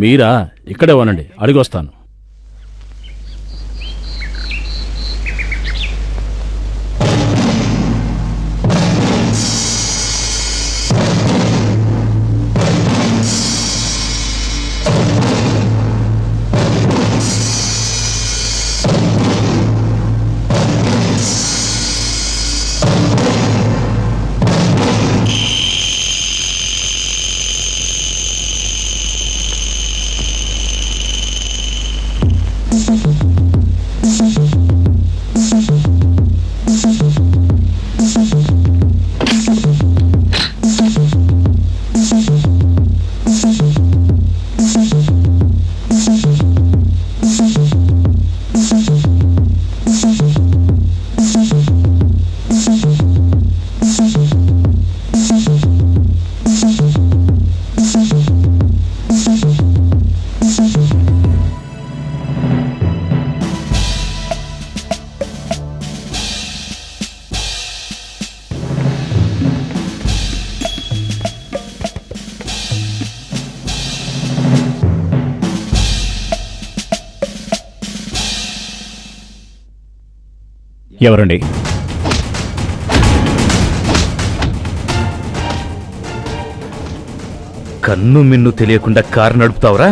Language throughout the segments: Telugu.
మీరా ఇక్కడే ఉనండి అడిగొస్తాను. ఎవరండి? కన్ను మిన్ను తెలియకుండా కారు నడుపుతావురా?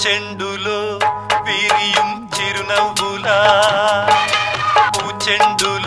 పూచెండులో విరిയും చిరునవ్వులా. పూచెండు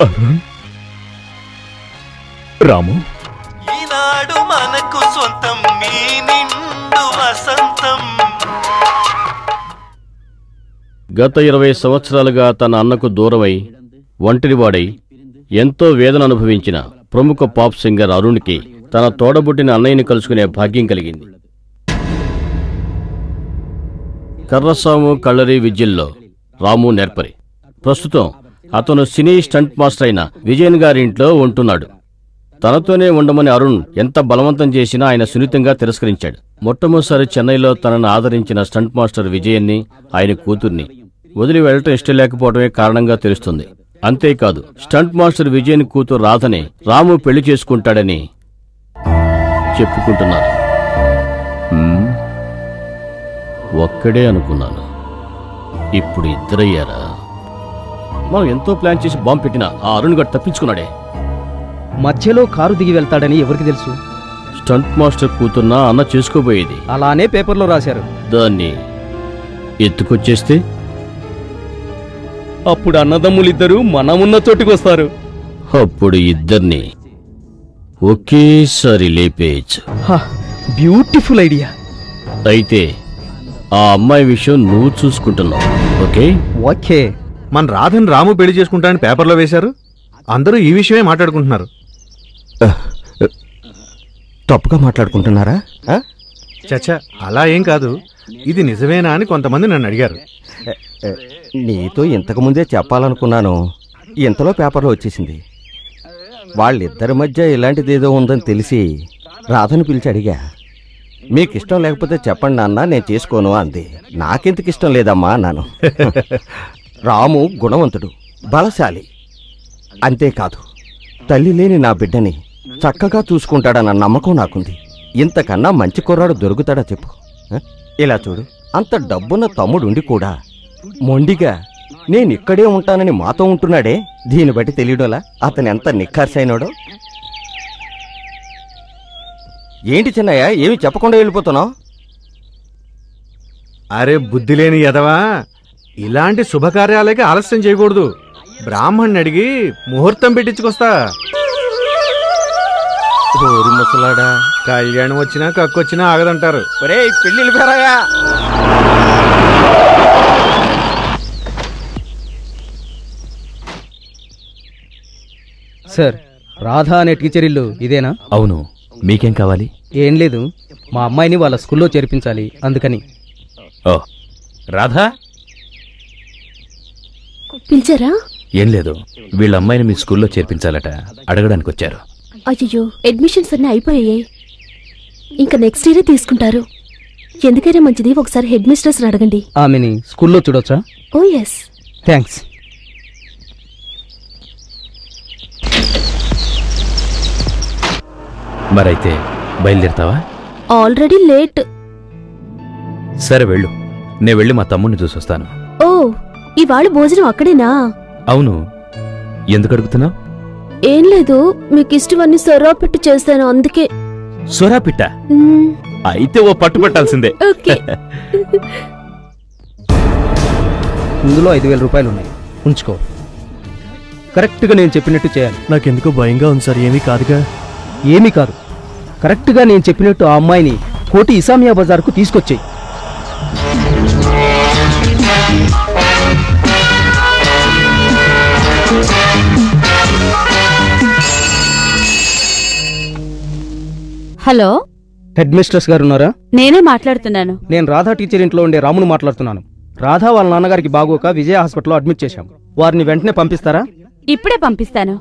అరుణ్ రాము. ఈనాడు మనకు సొంతం మీ నిండు వసంతం. గత ఇరవై సంవత్సరాలుగా తన అన్నకు దూరమై ఒంటరివాడై ఎంతో వేదన అనుభవించిన ప్రముఖ పాప్ సింగర్ అరుణ్కి తన తోడబుట్టిన అన్నయ్యని కలుసుకునే భాగ్యం కలిగింది. కర్రసాము కళ్ళరి విద్యల్లో రాము నేర్పరి. ప్రస్తుతం అతను సినీ స్టంట్ మాస్టర్ అయిన విజయన్ గారి ఇంట్లో ఉంటున్నాడు. తనతోనే ఉండమని అరుణ్ ఎంత బలవంతం చేసినా ఆయన సున్నితంగా తిరస్కరించాడు. మొట్టమొదటిసారి చెన్నైలో తనను ఆదరించిన స్టంట్ మాస్టర్ విజయన్ని ఆయన కూతుర్ని వదిలి వెళ్ళటం ఇష్టం లేకపోవడమే కారణంగా తెలుస్తుంది. అంతేకాదు స్టంట్ మాస్టర్ విజయన్ కూతురు రాధని రాము పెళ్ళి చేసుకుంటాడని చెప్పుకుంటున్నారు? ఒక్కడే అనుకున్నాను. ఇప్పుడు ఇద్దరయ్యారా? మనం ఎంతో ప్లాన్ చేసి బాంబు పెట్టిన ఆ అరుణ్ గడ్ తప్పించుకున్నాడే. మధ్యలో కారు దిగి వెళ్తాడని ఎవరికి తెలుసు? స్టంట్ మాస్టర్ కూతున్న అన్న చేసుకోబోయేది. అలానే పేపర్లో రాశారు. దాన్ని ఎత్తుకొచ్చేస్తే? అప్పుడు అన్నదమ్ములిద్దరూ మనమున్న చోటుకొస్తారు అప్పుడు ఇద్దరిని ఒకేసారి లేపేయచ్చు. హ, బ్యూటిఫుల్ ఐడియా. అయితే ఆ అమ్మాయి విషయం నువ్వు చూసుకుంటున్నావు ఓకే? ఓకే. మన రాధని రాము పెళ్ళి చేసుకుంటానని పేపర్లో వేశారు. అందరూ ఈ విషయమే మాట్లాడుకుంటున్నారు. తప్పుగా మాట్లాడుకుంటున్నారా? చచ్చా అలా ఏం కాదు. ఇది నిజమేనా అని కొంతమంది నన్ను అడిగారు. నీతో ఇంతకు ముందే చెప్పాలనుకున్నాను. ఇంతలో పేపర్లో వచ్చేసింది. వాళ్ళిద్దరి మధ్య ఇలాంటిదేదో ఉందని తెలిసి రాధను పిలిచి అడిగా. మీకు ఇష్టం లేకపోతే చెప్పండి నాన్న నేను చేసుకోను అంది. నాకెందుకు ఇష్టం లేదమ్మా అన్నాను. రాము గుణవంతుడు బలశాలి. అంతేకాదు తల్లి లేని నా బిడ్డని చక్కగా చూసుకుంటాడన్న నమ్మకం నాకుంది. ఇంతకన్నా మంచి కుర్రాడు దొరుకుతాడా చెప్పు. ఇలా చూడు. అంత డబ్బున్న తమ్ముడుండి కూడా. మొండిగా నేను ఇక్కడే ఉంటానని మాతో ఉంటున్నాడే? దీన్ని బట్టి తెలియడంలా? అతను ఎంత నిఖార్సైనాడో? ఏంటి చిన్నయ్య? ఏమి చెప్పకుండా వెళ్ళిపోతున్నావు? అరే బుద్ధి లేని ఎదవా ఇలాంటి శుభకార్యాలకి ఆలస్యం చేయకూడదు. బ్రాహ్మణ్ణి అడిగి ముహూర్తం పెట్టించుకొస్తా. ఓరి ముసలాడా కళ్యాణం వచ్చినా కక్కొచ్చినా ఆగదంటారు. ఒరే పెళ్ళిళ్ళు పేరాయా సార్ రాధా అనే టీచర్ ఇల్లు ఇదేనా? అవును. మీకేం కావాలి? ఏం లేదు. మా అమ్మాయిని వాళ్ళ స్కూల్లో చేర్పించాలి అందుకని. ఓ రాధా? పిలిచారా? ఏం లేదు. వీళ్ళ అమ్మాయిని మీ స్కూల్లో చేర్పించాలట. అడగడానికి వచ్చారు అయ్యో అడ్మిషన్స్ అన్నీ అయిపోయాయి. ఇంకా నెక్స్ట్ ఇయరే తీసుకుంటారు. ఎందుకైనా మంచిది ఒకసారి హెడ్ మిస్ట్రెస్ అడగండి. ఆమెని స్కూల్లో చూడొచ్చా? ఓ ఎస్ థ్యాంక్స్ మరైతే బయలుదేరుతావా? Already late. సరే వెళ్ళు. నేను వెళ్ళి మా తమ్ముడిని చూసొస్తాను. ఓ. ఇవాళ భోజనం అక్కడేనా? అవును. ఎందుకు అడుగుతున్నావు? ఏం లేదు మీకు ఇష్టమని సొరవ పెట్టి చేశాను అందుకే. సొరా పిట్ట మ్మ్, అయితే ఓ పట్టు పట్టాల్సిందే. ఓకే. ఇందులో ఐదు వేల రూపాయలు ఉన్నాయి. ఉంచుకో. కరెక్ట్గా నేను చెప్పినట్టు చేయాలి. నాకెందుకో భయంగా ఉంది సార్ ఏమీ కాదుగా? ఏమీ కాదు. కరెక్ట్గా నేను చెప్పినట్టు ఆ అమ్మాయిని కోటి ఇసామియా బజార్కు తీసుకొచ్చేయి. హలో? హెడ్ మిస్ట్రెస్ గారు ఉన్నారా? నేనే మాట్లాడుతున్నాను. నేను రాధా టీచర్ ఇంట్లో ఉండే రామును మాట్లాడుతున్నాను. రాధా వాళ్ళ నాన్నగారికి బాగోక విజయ హాస్పిటల్లో అడ్మిట్ చేశాం. వారిని వెంటనే పంపిస్తారా? ఇప్పుడే పంపిస్తాను.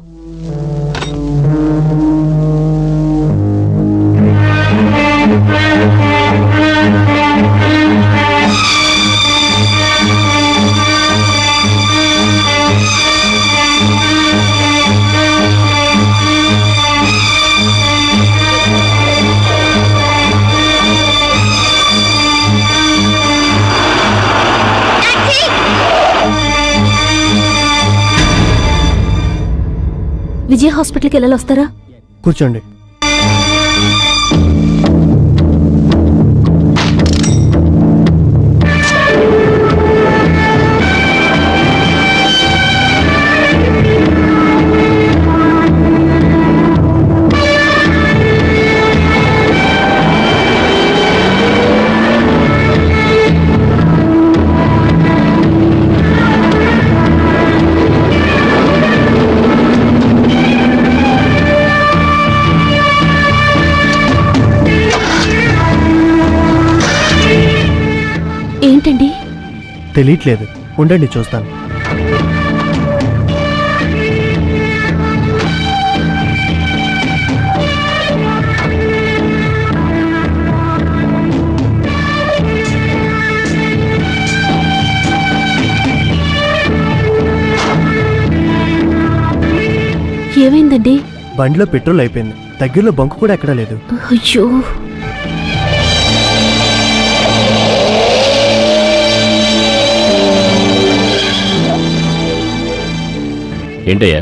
విజయ హాస్పిటల్కి వెళ్ళాలి వస్తారా? కూర్చోండి. ఏంటండి? తెలియట్లేదు. ఉండండి చూస్తాను. ఏమైందండి? బండిలో పెట్రోల్ అయిపోయింది. దగ్గరలో బంకు కూడా ఎక్కడా లేదు. అయ్యో! ఏంటయ్యా?